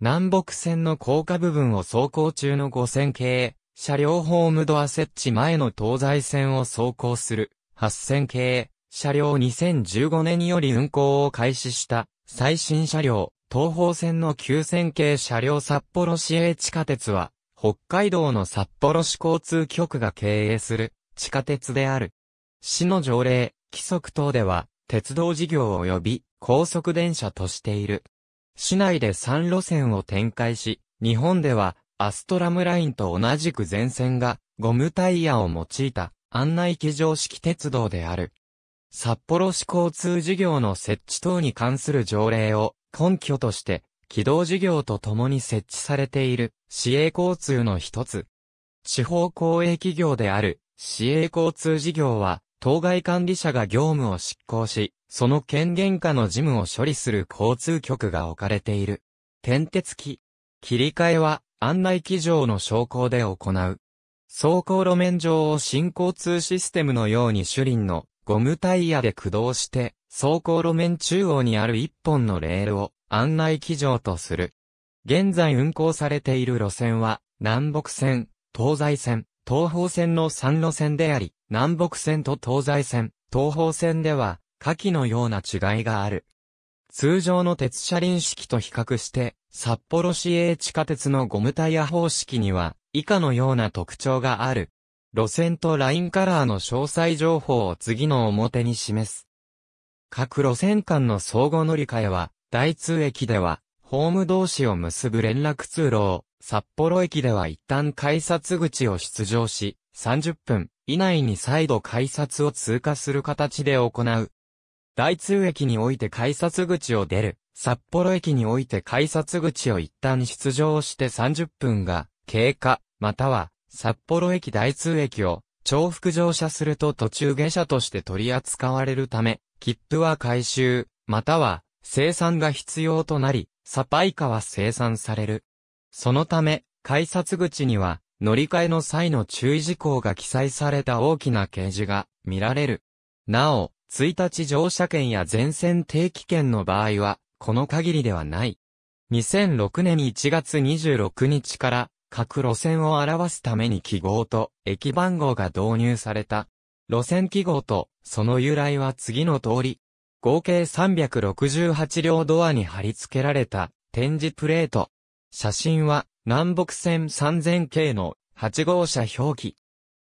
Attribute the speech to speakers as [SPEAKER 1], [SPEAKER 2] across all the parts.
[SPEAKER 1] 南北線の高架部分を走行中の5000系、車両ホームドア設置前の東西線を走行する8000系、車両2015年により運行を開始した最新車両、東方線の9000系車両札幌市営地下鉄は、北海道の札幌市交通局が経営する地下鉄である。市の条例、規則等では、鉄道事業及び高速電車としている。市内で3路線を展開し、日本ではアストラムラインと同じく全線がゴムタイヤを用いた案内機乗式鉄道である。札幌市交通事業の設置等に関する条例を根拠として、軌道事業とともに設置されている市営交通の一つ。地方公営企業である市営交通事業は、当該管理者が業務を執行し、その権限下の事務を処理する交通局が置かれている。点鉄機。切り替えは案内機上の昇降で行う。走行路面上を新交通システムのように主輪のゴムタイヤで駆動して、走行路面中央にある一本のレールを案内機上とする。現在運行されている路線は、南北線、東西線、東方線の3路線であり、南北線と東西線、東方線では、下記のような違いがある。通常の鉄車輪式と比較して、札幌市営地下鉄のゴムタイヤ方式には、以下のような特徴がある。路線とラインカラーの詳細情報を次の表に示す。各路線間の相互乗り換えは、大通駅では、ホーム同士を結ぶ連絡通路を、札幌駅では一旦改札口を出場し、30分以内に再度改札を通過する形で行う。大通駅において改札口を出る、札幌駅において改札口を一旦出場して30分が経過、または札幌駅大通駅を重複乗車すると途中下車として取り扱われるため、切符は回収、または生産が必要となり、サパイカは生産される。そのため、改札口には乗り換えの際の注意事項が記載された大きな掲示が見られる。なお、1日乗車券や全線定期券の場合は、この限りではない。2006年1月26日から各路線を表すために記号と駅番号が導入された。路線記号とその由来は次の通り。合計368両ドアに貼り付けられた展示プレート。写真は南北線3000系の8号車表記。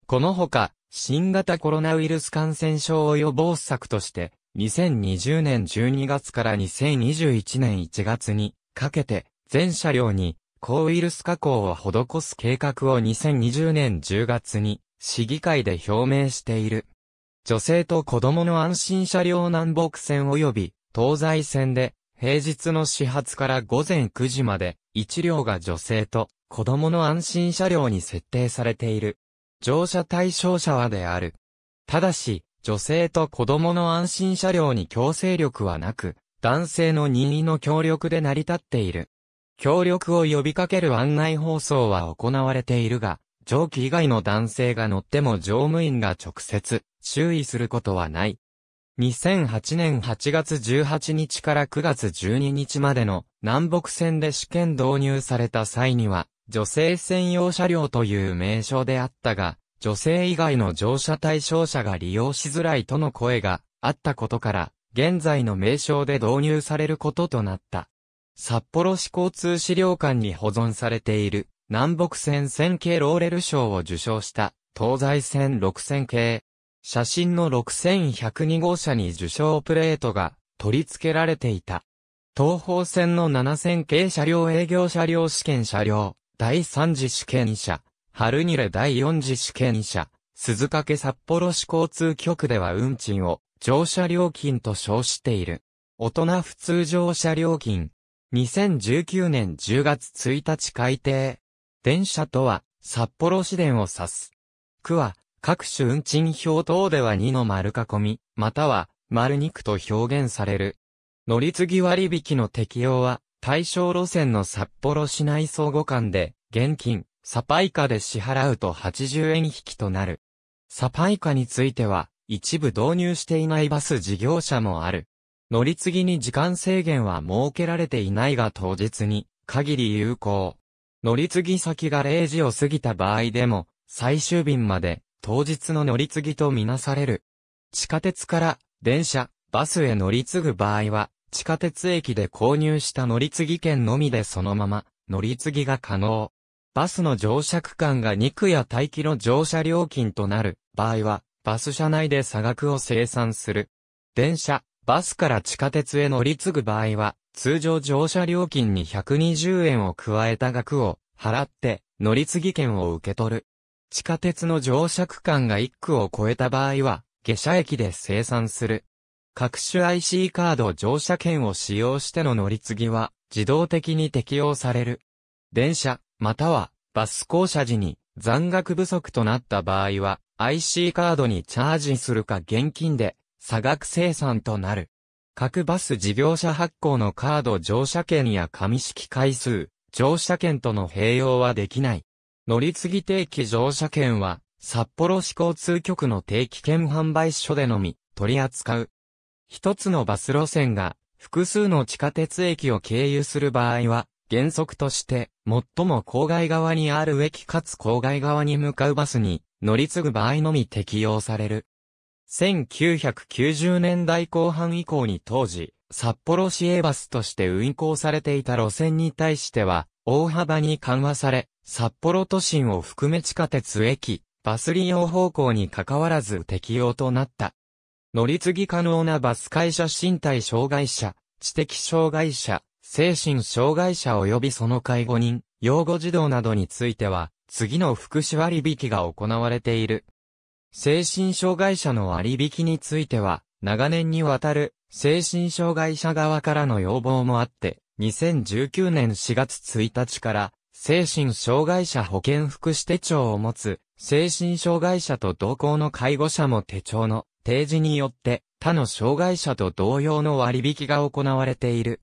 [SPEAKER 1] このほか、新型コロナウイルス感染症を予防策として、2020年12月から2021年1月にかけて、全車両に抗ウイルス加工を施す計画を2020年10月に市議会で表明している。女性と子供の安心車両南北線及び東西線で平日の始発から午前9時まで1両が女性と子供の安心車両に設定されている。乗車対象者はである。ただし、女性と子供の安心車両に強制力はなく、男性の任意の協力で成り立っている。協力を呼びかける案内放送は行われているが、上記以外の男性が乗っても乗務員が直接注意することはない。2008年8月18日から9月12日までの南北線で試験導入された際には、女性専用車両という名称であったが、女性以外の乗車対象者が利用しづらいとの声があったことから、現在の名称で導入されることとなった。札幌市交通資料館に保存されている南北線線系ローレル賞を受賞した東西線6000系。写真の6102号車に受賞プレートが取り付けられていた。東方線の7000系車両営業車両試験車両。第3次試験車、春にれ第4次試験車、鈴掛札幌市交通局では運賃を乗車料金と称している。大人普通乗車料金。2019年10月1日改定。電車とは札幌市電を指す。区は各種運賃表等では2の丸囲み、または丸肉と表現される。乗り継ぎ割引の適用は対象路線の札幌市内相互間で、現金、サパイカで支払うと80円引きとなる。サパイカについては、一部導入していないバス事業者もある。乗り継ぎに時間制限は設けられていないが当日に限り有効。乗り継ぎ先が0時を過ぎた場合でも、最終便まで当日の乗り継ぎとみなされる。地下鉄から電車、バスへ乗り継ぐ場合は、地下鉄駅で購入した乗り継ぎ券のみでそのまま乗り継ぎが可能。バスの乗車区間が2区や待機の乗車料金となる場合は、バス車内で差額を生産する。電車、バスから地下鉄へ乗り継ぐ場合は、通常乗車料金に120円を加えた額を払って乗り継ぎ券を受け取る。地下鉄の乗車区間が1区を超えた場合は、下車駅で生産する。各種 IC カード乗車券を使用しての乗り継ぎは自動的に適用される。電車、またはバス降車時に残額不足となった場合は IC カードにチャージするか現金で差額生産となる。各バス事業者発行のカード乗車券や紙式回数、乗車券との併用はできない。乗り継ぎ定期乗車券は、札幌市交通局の定期券販売所でのみ取り扱う。一つのバス路線が複数の地下鉄駅を経由する場合は、原則として、最も郊外側にある駅かつ郊外側に向かうバスに乗り継ぐ場合のみ適用される。1990年代後半以降に当時、札幌市営バスとして運行されていた路線に対しては、大幅に緩和され、札幌都心を含め地下鉄駅、バス利用方向に関わらず適用となった。乗り継ぎ可能なバス会社身体障害者、知的障害者、精神障害者及びその介護人、養護児童などについては、次の福祉割引が行われている。精神障害者の割引については、長年にわたる精神障害者側からの要望もあって、2019年4月1日から精神障害者保健福祉手帳を持つ精神障害者と同行の介護者も手帳の提示によって他の障害者と同様の割引が行われている。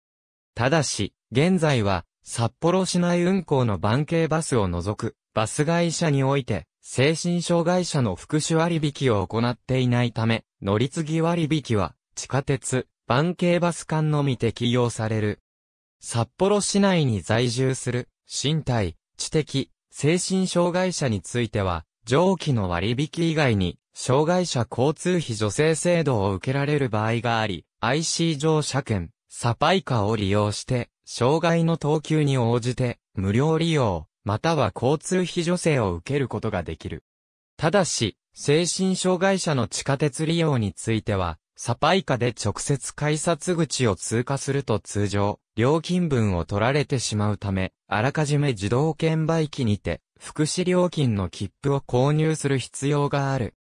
[SPEAKER 1] ただし、現在は札幌市内運行の番系バスを除くバス会社において精神障害者の福祉割引を行っていないため、乗り継ぎ割引は、地下鉄、番系バス間のみ適用される。札幌市内に在住する、身体、知的、精神障害者については、上記の割引以外に、障害者交通費助成制度を受けられる場合があり、IC 乗車券、サパイカを利用して、障害の等級に応じて、無料利用、または交通費助成を受けることができる。ただし、精神障害者の地下鉄利用については、サパイカで直接改札口を通過すると通常、料金分を取られてしまうため、あらかじめ自動券売機にて、福祉料金の切符を購入する必要がある。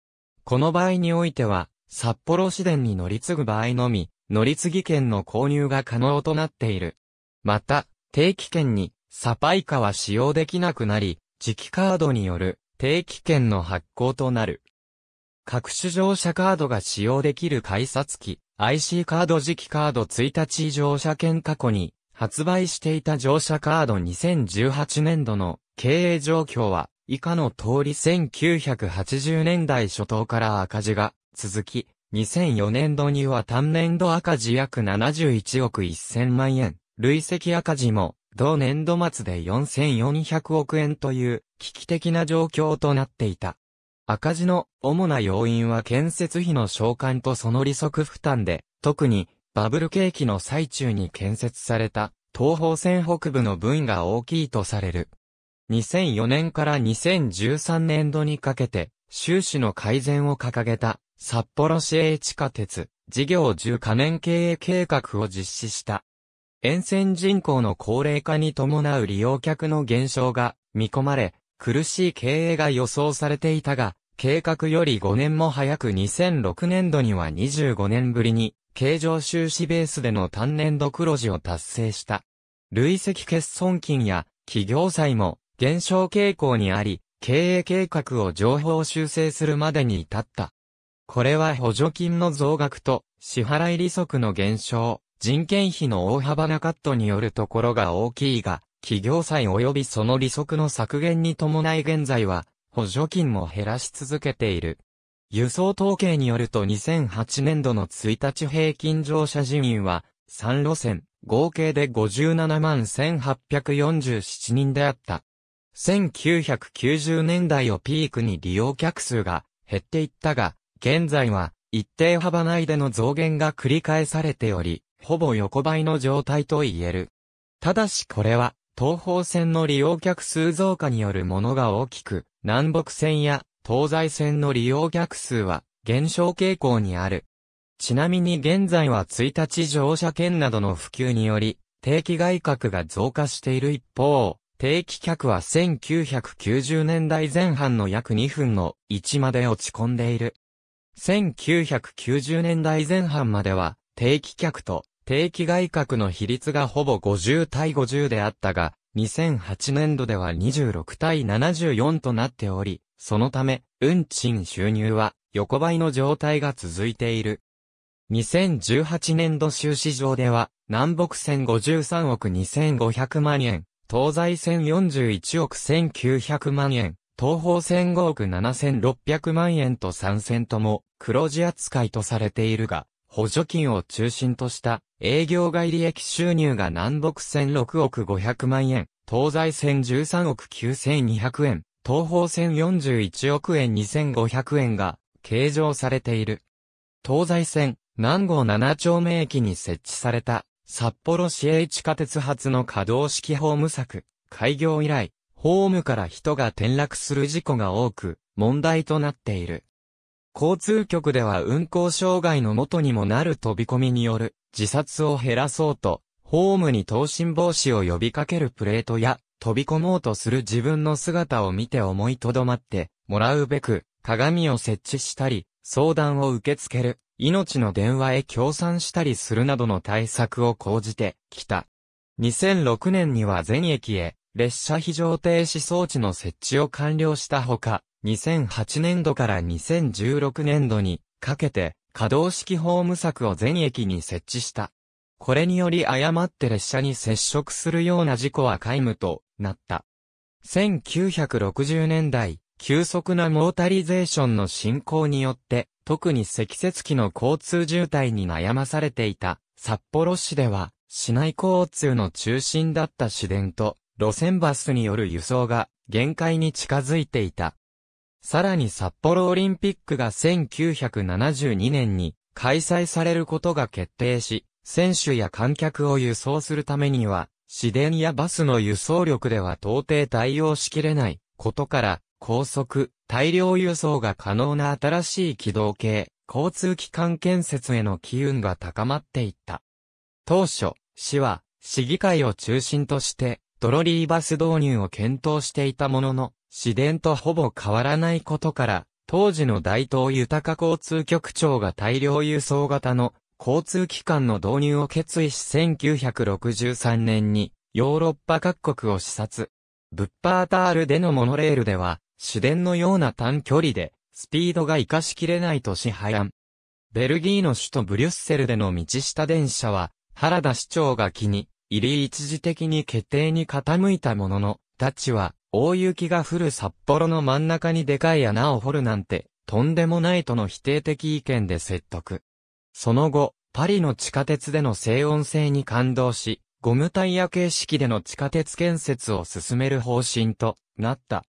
[SPEAKER 1] この場合においては、札幌市電に乗り継ぐ場合のみ、乗り継ぎ券の購入が可能となっている。また、定期券にサパイカは使用できなくなり、磁気カードによる定期券の発行となる。各種乗車カードが使用できる改札機、IC カード磁気カード1日乗車券過去に発売していた乗車カード2018年度の経営状況は以下の通り1980年代初頭から赤字が続き、2004年度には単年度赤字約71億1000万円、累積赤字も同年度末で4400億円という危機的な状況となっていた。赤字の主な要因は建設費の償還とその利息負担で、特にバブル景気の最中に建設された東方線北部の分が大きいとされる。2004年から2013年度にかけて収支の改善を掲げた札幌市営地下鉄事業10カ年経営計画を実施した。沿線人口の高齢化に伴う利用客の減少が見込まれ、苦しい経営が予想されていたが、計画より5年も早く2006年度には25年ぶりに、経常収支ベースでの単年度黒字を達成した。累積欠損金や企業債も減少傾向にあり、経営計画を情報修正するまでに至った。これは補助金の増額と支払い利息の減少、人件費の大幅なカットによるところが大きいが、企業債及びその利息の削減に伴い現在は、補助金も減らし続けている。輸送統計によると2008年度の1日平均乗車人員は、3路線、合計で57万1847人であった。1990年代をピークに利用客数が減っていったが、現在は一定幅内での増減が繰り返されており、ほぼ横ばいの状態と言える。ただしこれは、東方線の利用客数増加によるものが大きく、南北線や東西線の利用客数は減少傾向にある。ちなみに現在は1日乗車券などの普及により、定期外角が増加している一方、定期客は1990年代前半の約2分の1まで落ち込んでいる。1990年代前半までは、定期客と定期外角の比率がほぼ50対50であったが、2008年度では26対74となっており、そのため、運賃収入は横ばいの状態が続いている。2018年度収支上では、南北線53億2500万円、東西線41億1900万円、東方線5億7600万円と3線とも黒字扱いとされているが、補助金を中心とした営業外利益収入が南北線6億500万円、東西線13億9200円、東方線41億円2500円が計上されている。東西線南郷7丁目駅に設置された札幌市営地下鉄発の可動式ホーム柵、開業以来、ホームから人が転落する事故が多く、問題となっている。交通局では運行障害の元にもなる飛び込みによる自殺を減らそうと、ホームに投身防止を呼びかけるプレートや、飛び込もうとする自分の姿を見て思いとどまってもらうべく、鏡を設置したり、相談を受け付ける。命の電話へ協賛したりするなどの対策を講じてきた。2006年には全駅へ列車非常停止装置の設置を完了したほか、2008年度から2016年度にかけて可動式ホーム柵を全駅に設置した。これにより誤って列車に接触するような事故は皆無となった。1960年代、急速なモータリゼーションの進行によって、特に積雪期の交通渋滞に悩まされていた札幌市では、市内交通の中心だった市電と路線バスによる輸送が限界に近づいていた。さらに札幌オリンピックが1972年に開催されることが決定し、選手や観客を輸送するためには、市電やバスの輸送力では到底対応しきれないことから、高速、大量輸送が可能な新しい軌道系、交通機関建設への機運が高まっていった。当初、市は、市議会を中心として、トロリーバス導入を検討していたものの、市電とほぼ変わらないことから、当時の大東豊交通局長が大量輸送型の交通機関の導入を決意し1963年にヨーロッパ各国を視察。ブッパータールでのモノレールでは市電のような短距離で、スピードが活かしきれないとし廃案。ベルギーの首都ブリュッセルでの道下電車は、原田市長が気に、入り一時的に決定に傾いたものの、ダッチは、大雪が降る札幌の真ん中にでかい穴を掘るなんて、とんでもないとの否定的意見で説得。その後、パリの地下鉄での静音性に感動し、ゴムタイヤ形式での地下鉄建設を進める方針となった。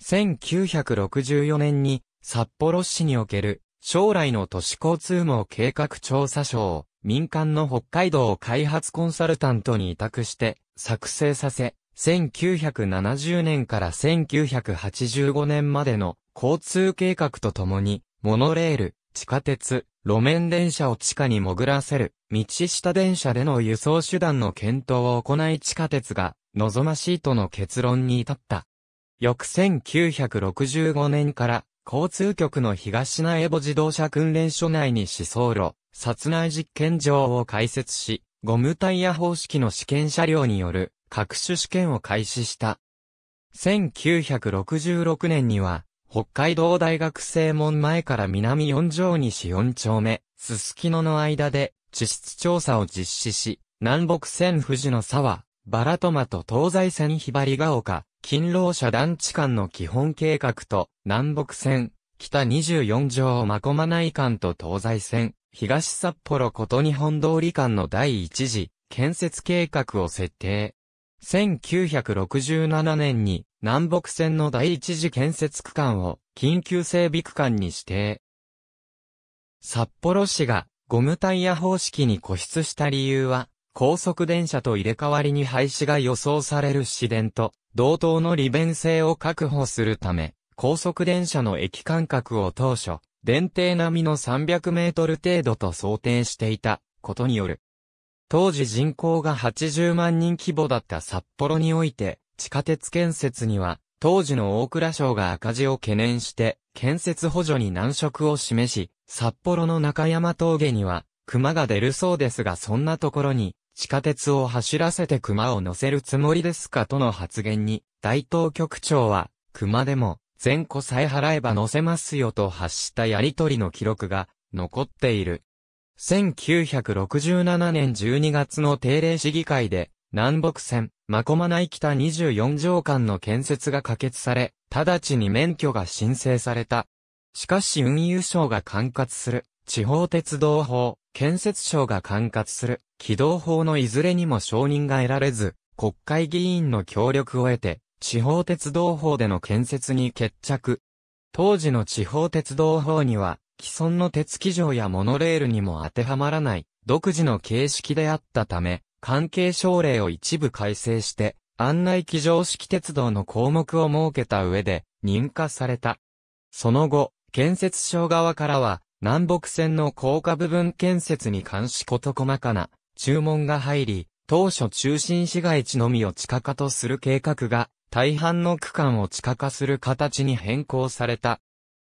[SPEAKER 1] 1964年に札幌市における将来の都市交通網計画調査書を民間の北海道開発コンサルタントに委託して作成させ、1970年から1985年までの交通計画とともに、モノレール、地下鉄、路面電車を地下に潜らせる、道下電車での輸送手段の検討を行い地下鉄が望ましいとの結論に至った。翌1965年から交通局の東苗母自動車訓練所内に思想路、殺内実験場を開設し、ゴムタイヤ方式の試験車両による各種試験を開始した。1966年には、北海道大学正門前から南四条西四丁目、すすきのの間で地質調査を実施し、南北線富士の沢、バラトマと東西線ひばりが丘、勤労者団地間の基本計画と、南北線、北24条をまこまない間と東西線、東札幌こと日本通り間の第一次、建設計画を設定。1967年に南北線の第一次建設区間を緊急整備区間に指定。札幌市がゴムタイヤ方式に固執した理由は、高速電車と入れ替わりに廃止が予想される市電と同等の利便性を確保するため、高速電車の駅間隔を当初、電停並みの300メートル程度と想定していたことによる。当時人口が80万人規模だった札幌において、地下鉄建設には、当時の大蔵省が赤字を懸念して、建設補助に難色を示し、札幌の中山峠には、熊が出るそうですがそんなところに、地下鉄を走らせて熊を乗せるつもりですかとの発言に、大東局長は、熊でも、全個さえ払えば乗せますよと発したやりとりの記録が残っている。1967年12月の定例市議会で、南北線、マコマ内北24条間の建設が可決され、直ちに免許が申請された。しかし運輸省が管轄する、地方鉄道法、建設省が管轄する、軌道法のいずれにも承認が得られず、国会議員の協力を得て、地方鉄道法での建設に決着。当時の地方鉄道法には、既存の鉄機場やモノレールにも当てはまらない、独自の形式であったため、関係省令を一部改正して、案内機場式鉄道の項目を設けた上で、認可された。その後、建設省側からは、南北線の高架部分建設に関し事細かな注文が入り、当初中心市街地のみを地下化とする計画が、大半の区間を地下化する形に変更された。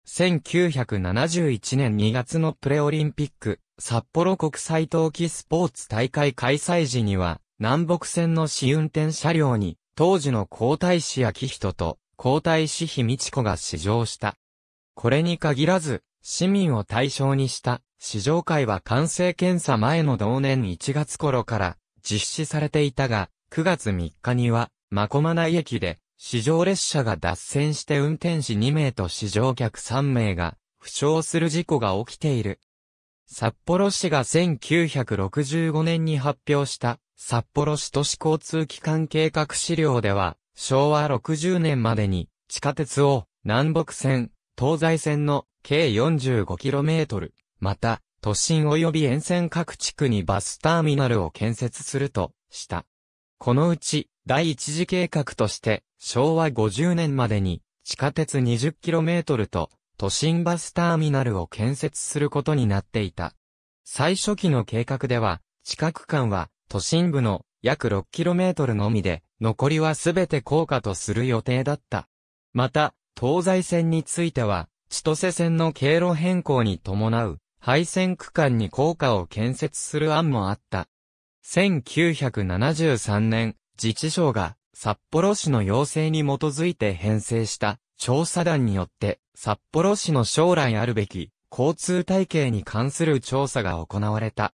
[SPEAKER 1] 1971年2月のプレオリンピック、札幌国際冬季スポーツ大会開催時には、南北線の試運転車両に、当時の皇太子明人と皇太子妃美智子が試乗した。これに限らず、市民を対象にした試乗会は完成検査前の同年1月頃から実施されていたが、9月3日には、マコマ内駅で、試乗列車が脱線して運転士2名と試乗客3名が負傷する事故が起きている。札幌市が1965年に発表した札幌市都市交通機関計画資料では、昭和60年までに地下鉄を南北線、東西線の計 45km、また、都心及び沿線各地区にバスターミナルを建設するとした。このうち、第一次計画として、昭和50年までに地下鉄 20km と都心バスターミナルを建設することになっていた。最初期の計画では、地下区間は都心部の約 6km のみで、残りはすべて高架とする予定だった。また、東西線については、千歳線の経路変更に伴う、廃線区間に高架を建設する案もあった。1973年、自治省が札幌市の要請に基づいて編成した調査団によって札幌市の将来あるべき交通体系に関する調査が行われた。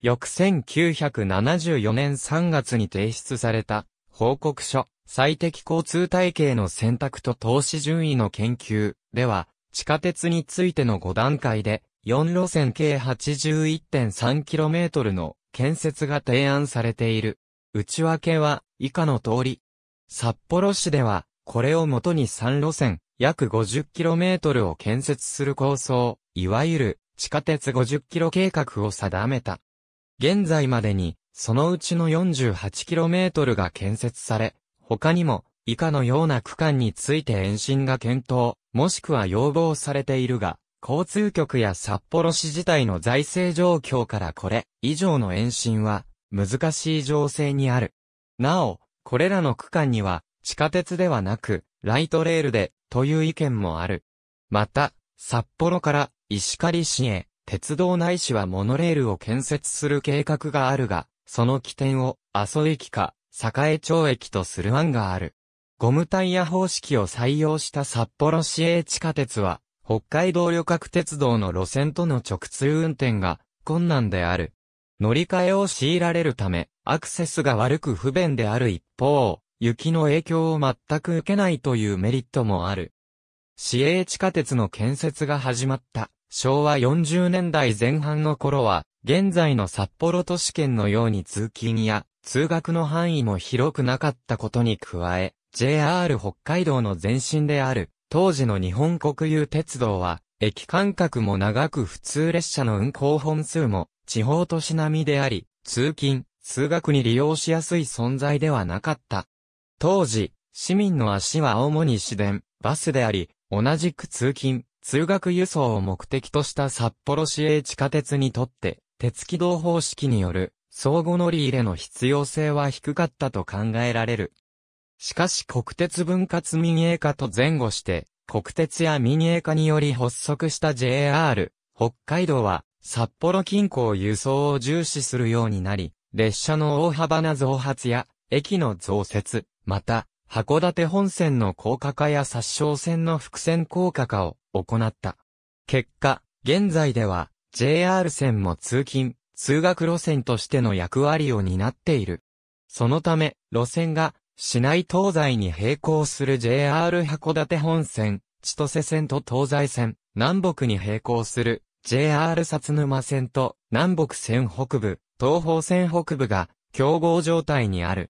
[SPEAKER 1] 翌1974年3月に提出された報告書最適交通体系の選択と投資順位の研究では、地下鉄についての5段階で、4路線計 81.3km の建設が提案されている。内訳は以下の通り。札幌市では、これをもとに3路線、約 50km を建設する構想、いわゆる地下鉄 50km 計画を定めた。現在までに、そのうちの 48km が建設され、他にも、以下のような区間について延伸が検討、もしくは要望されているが、交通局や札幌市自体の財政状況からこれ以上の延伸は難しい情勢にある。なお、これらの区間には地下鉄ではなくライトレールでという意見もある。また、札幌から石狩市へ鉄道ないしはモノレールを建設する計画があるが、その起点を阿蘇駅か栄町駅とする案がある。ゴムタイヤ方式を採用した札幌市営地下鉄は、北海道旅客鉄道の路線との直通運転が困難である。乗り換えを強いられるため、アクセスが悪く不便である一方、雪の影響を全く受けないというメリットもある。市営地下鉄の建設が始まった昭和40年代前半の頃は、現在の札幌都市圏のように通勤や通学の範囲も広くなかったことに加え、JR 北海道の前身である当時の日本国有鉄道は駅間隔も長く普通列車の運行本数も地方都市並みであり、通勤、通学に利用しやすい存在ではなかった。当時、市民の足は主に市電、バスであり、同じく通勤、通学輸送を目的とした札幌市営地下鉄にとって、鉄軌道方式による相互乗り入れの必要性は低かったと考えられる。しかし国鉄分割民営化と前後して、国鉄や民営化により発足した JR、北海道は、札幌近郊輸送を重視するようになり、列車の大幅な増発や、駅の増設、また、函館本線の高架化や殺傷線の伏線高架化を行った。結果、現在では、JR 線も通勤、通学路線としての役割を担っている。そのため、路線が市内東西に並行する JR 函館本線、千歳線と東西線、南北に並行する JR 薩沼線と南北線北部、東方線北部が競合状態にある。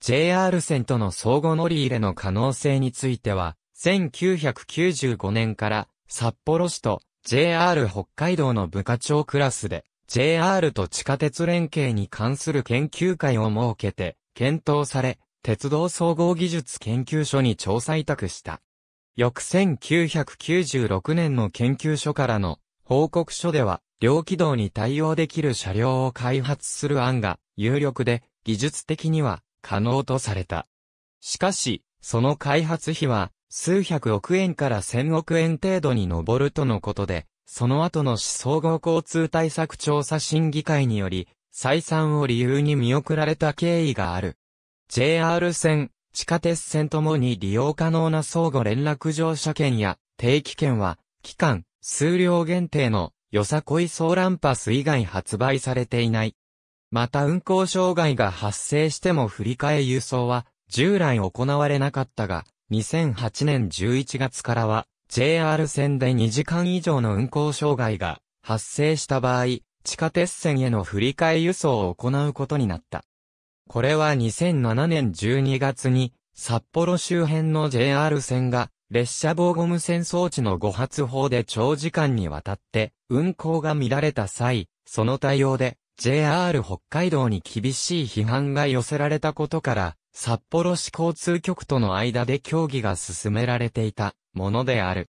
[SPEAKER 1] JR 線との相互乗り入れの可能性については、1995年から札幌市と JR 北海道の部課長クラスで JR と地下鉄連携に関する研究会を設けて検討され、鉄道総合技術研究所に調査委託した。翌1996年の研究所からの報告書では、両軌道に対応できる車両を開発する案が有力で技術的には可能とされた。しかし、その開発費は数百億円から千億円程度に上るとのことで、その後の市総合交通対策調査審議会により、採算を理由に見送られた経緯がある。JR 線、地下鉄線ともに利用可能な相互連絡乗車券や定期券は、期間、数量限定のよさこいソーランパス以外発売されていない。また運行障害が発生しても振り替え輸送は従来行われなかったが、2008年11月からは JR 線で2時間以上の運行障害が発生した場合、地下鉄線への振り替え輸送を行うことになった。これは2007年12月に、札幌周辺の JR 線が、列車防護無線装置の誤発報で長時間にわたって運行が乱れた際、その対応で JR 北海道に厳しい批判が寄せられたことから、札幌市交通局との間で協議が進められていたものである。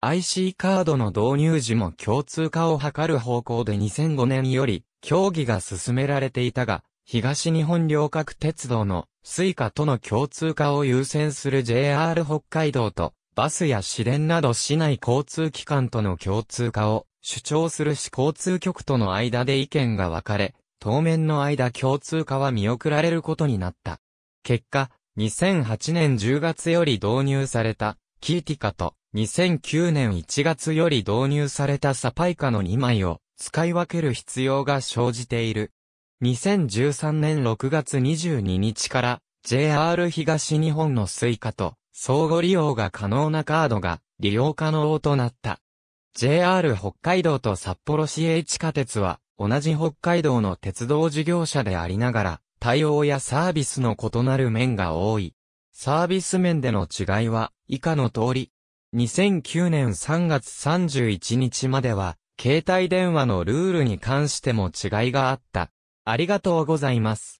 [SPEAKER 1] IC カードの導入時も共通化を図る方向で2005年より協議が進められていたが、東日本旅客鉄道の Suica との共通化を優先する JR 北海道と、バスや市電など市内交通機関との共通化を主張する市交通局との間で意見が分かれ、当面の間共通化は見送られることになった。結果、2008年10月より導入された Kitaca と2009年1月より導入された SAPICA の2枚を使い分ける必要が生じている。2013年6月22日から JR 東日本の Suica と相互利用が可能なカードが利用可能となった。JR 北海道と札幌市営地下鉄は同じ北海道の鉄道事業者でありながら対応やサービスの異なる面が多い。サービス面での違いは以下の通り。2009年3月31日までは携帯電話のルールに関しても違いがあった。ありがとうございます。